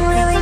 wasn't really